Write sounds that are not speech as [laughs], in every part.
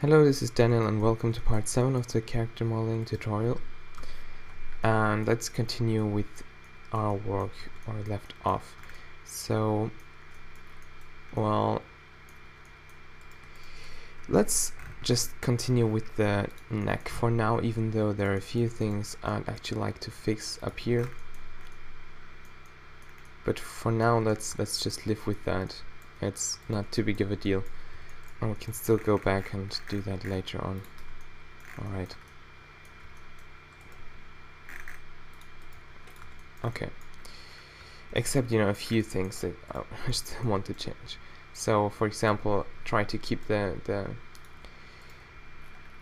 Hello, this is Daniel and welcome to part 7 of the character modeling tutorial. And let's continue with our work or left off. So, well, let's just continue with the neck for now, even though there are a few things I'd actually like to fix up here. But for now, let's let's just live with that. It's not too big of a deal. And we can still go back and do that later on. Alright. Okay. Except, you know, a few things that uh, [laughs] I still want to change. So, for example, try to keep the, the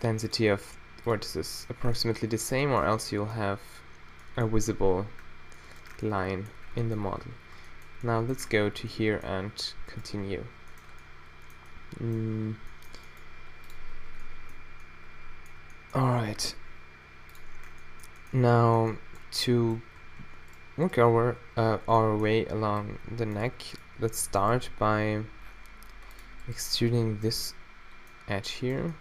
density of vertices approximately the same or else you'll have a visible line in the model. Now let's go to here and continue. Mm. Alright. Now to work our, uh, our way along the neck, let's start by extruding this edge here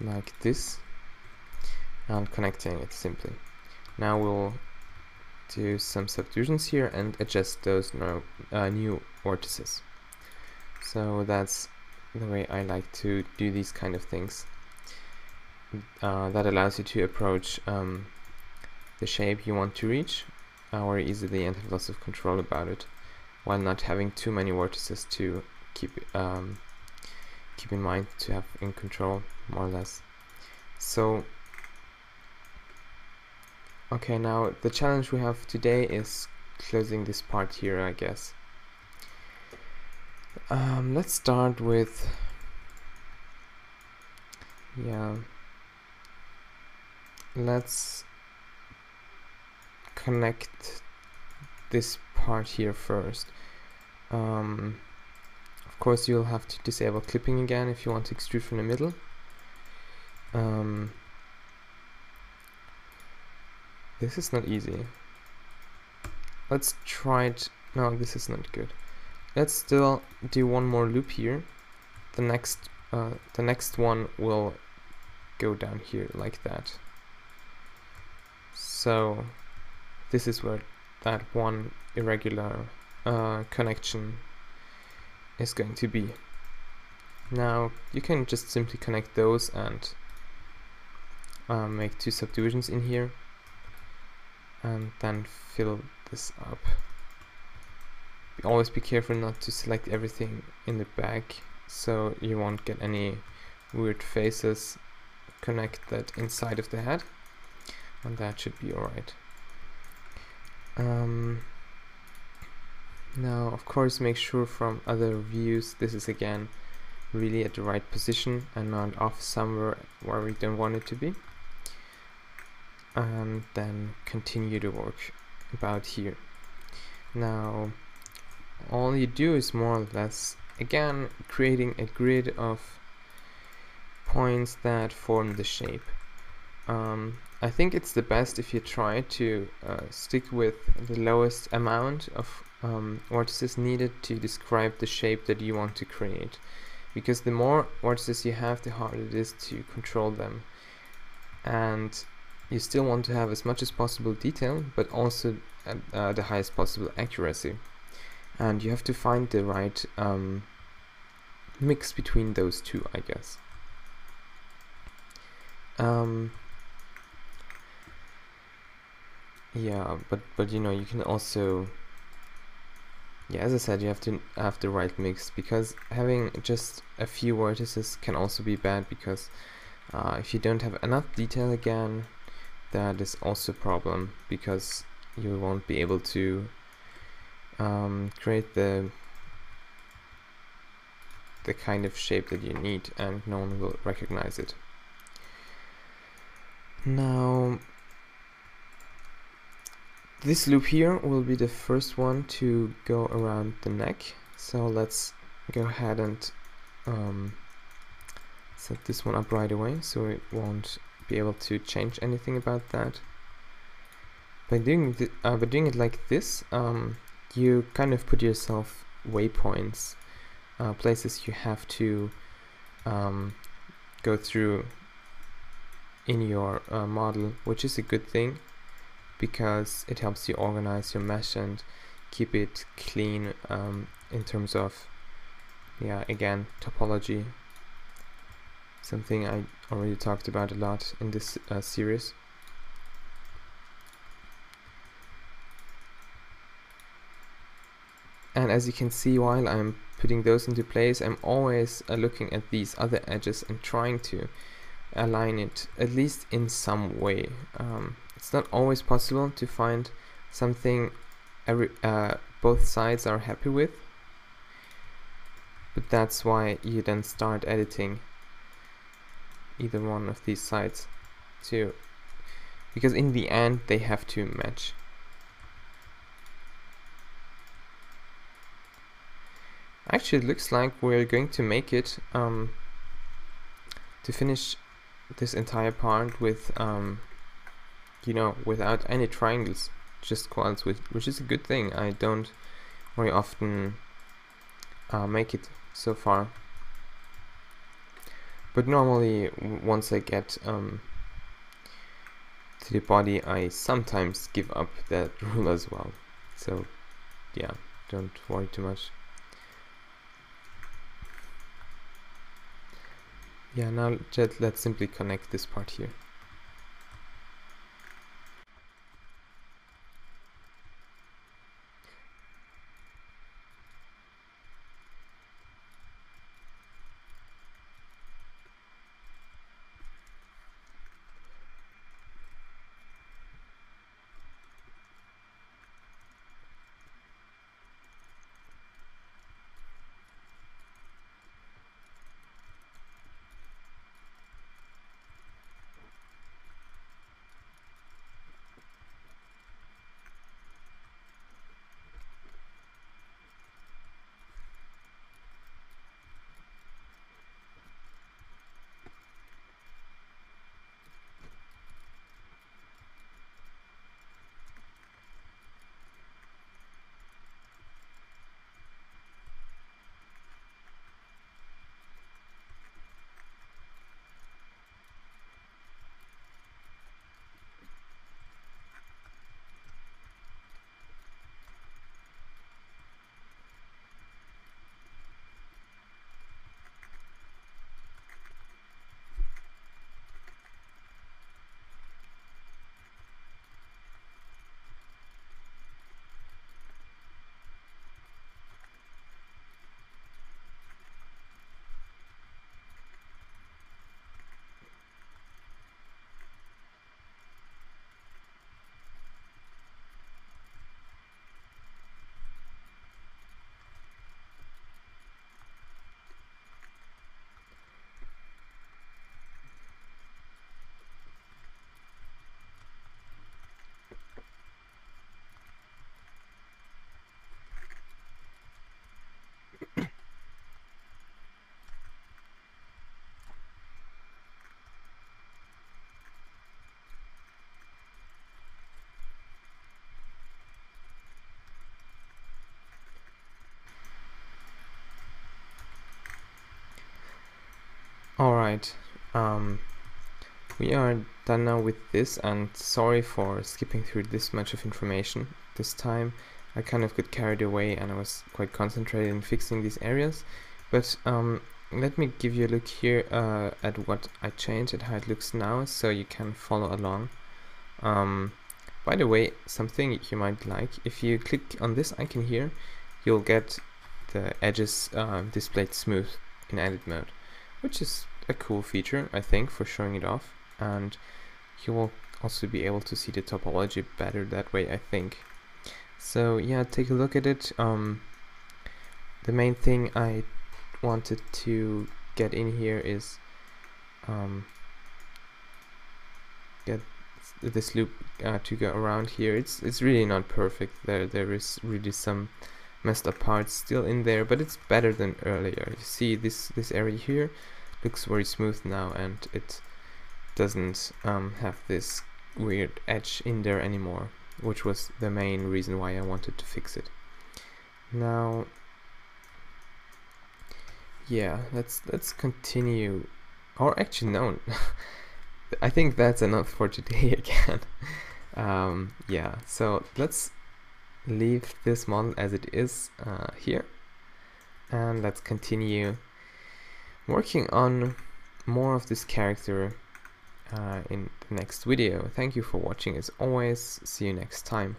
like this and connecting it simply. Now we'll do some subdivisions here and adjust those no, uh, new vertices. So that's the way I like to do these kind of things. Uh, that allows you to approach um, the shape you want to reach very easily and have lots of control about it while not having too many vertices to keep um, keep in mind to have in control more or less so okay now the challenge we have today is closing this part here I guess um, let's start with yeah. Let's connect this part here first. Um, of course you'll have to disable clipping again if you want to extrude from the middle. Um, this is not easy. Let's try it. No this is not good let's still do one more loop here. The next uh, the next one will go down here like that. So this is where that one irregular uh, connection is going to be. Now you can just simply connect those and uh, make two subdivisions in here and then fill this up always be careful not to select everything in the back so you won't get any weird faces connected inside of the head. And that should be alright. Um, now of course make sure from other views this is again really at the right position and not off somewhere where we don't want it to be. And then continue to work about here. Now all you do is more or less again creating a grid of points that form the shape. Um, I think it's the best if you try to uh, stick with the lowest amount of um, vertices needed to describe the shape that you want to create. Because the more vertices you have the harder it is to control them. And you still want to have as much as possible detail but also at uh, the highest possible accuracy and you have to find the right um, mix between those two I guess. Um, yeah but but you know you can also yeah as I said you have to have the right mix because having just a few vertices can also be bad because uh, if you don't have enough detail again that is also a problem because you won't be able to um, create the the kind of shape that you need and no one will recognize it. Now this loop here will be the first one to go around the neck so let's go ahead and um, set this one up right away so it won't be able to change anything about that by doing, uh, by doing it like this um, you kind of put yourself waypoints, uh, places you have to um, go through in your uh, model which is a good thing because it helps you organize your mesh and keep it clean um, in terms of yeah again topology. Something I already talked about a lot in this uh, series and as you can see while I'm putting those into place I'm always uh, looking at these other edges and trying to align it at least in some way. Um, it's not always possible to find something every uh, both sides are happy with. But that's why you then start editing either one of these sides too because in the end they have to match actually it looks like we're going to make it um, to finish this entire part with um, you know without any triangles just quads which, which is a good thing. I don't very often uh, make it so far. But normally once I get um, to the body I sometimes give up that [laughs] rule as well. So yeah don't worry too much yeah now let's simply connect this part here Alright, um, we are done now with this and sorry for skipping through this much of information this time. I kind of got carried away and I was quite concentrated in fixing these areas. But um, let me give you a look here uh, at what I changed and how it looks now so you can follow along. Um, by the way, something you might like, if you click on this icon here, you'll get the edges uh, displayed smooth in edit mode which is a cool feature, I think, for showing it off. And you will also be able to see the topology better that way, I think. So yeah, take a look at it. Um, the main thing I wanted to get in here is um, get this loop uh, to go around here. It's it's really not perfect. There there is really some messed up parts still in there, but it's better than earlier. You see this, this area here looks very smooth now and it doesn't um, have this weird edge in there anymore, which was the main reason why I wanted to fix it. Now, yeah, let's let's continue or actually no. [laughs] I think that's enough for today [laughs] again. Um, yeah so let's leave this model as it is uh, here. And let's continue working on more of this character uh, in the next video. Thank you for watching as always, see you next time.